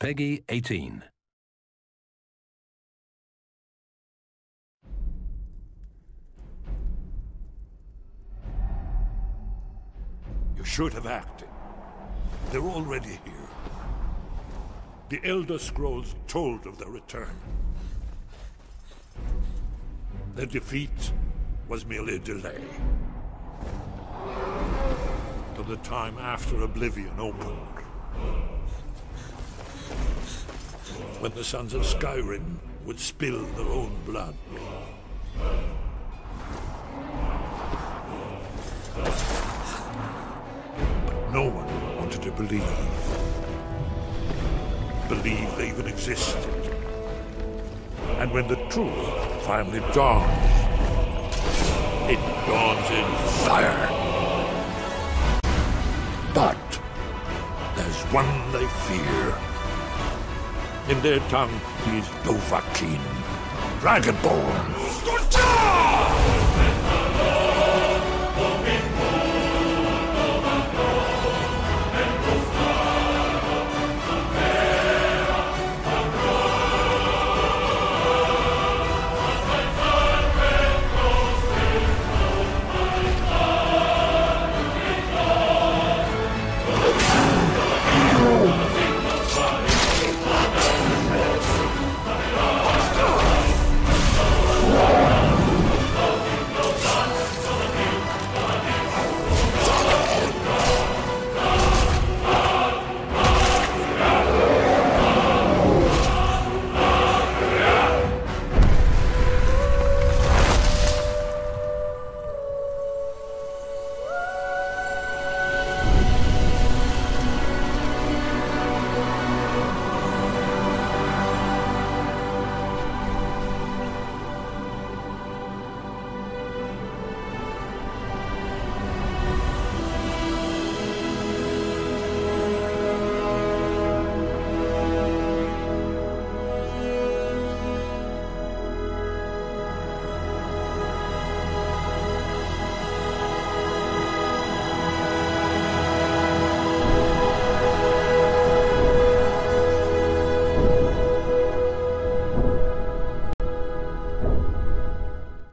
Peggy 18. You should have acted. They're already here. The Elder Scrolls told of their return. Their defeat was merely a delay. To the time after Oblivion opened. When the Sons of Skyrim would spill their own blood. But no one wanted to believe. Believe they even existed. And when the truth finally dawns, it dawns in fire. But there's one they fear. In their tongue, he is Dovahkiin, Dragonborn.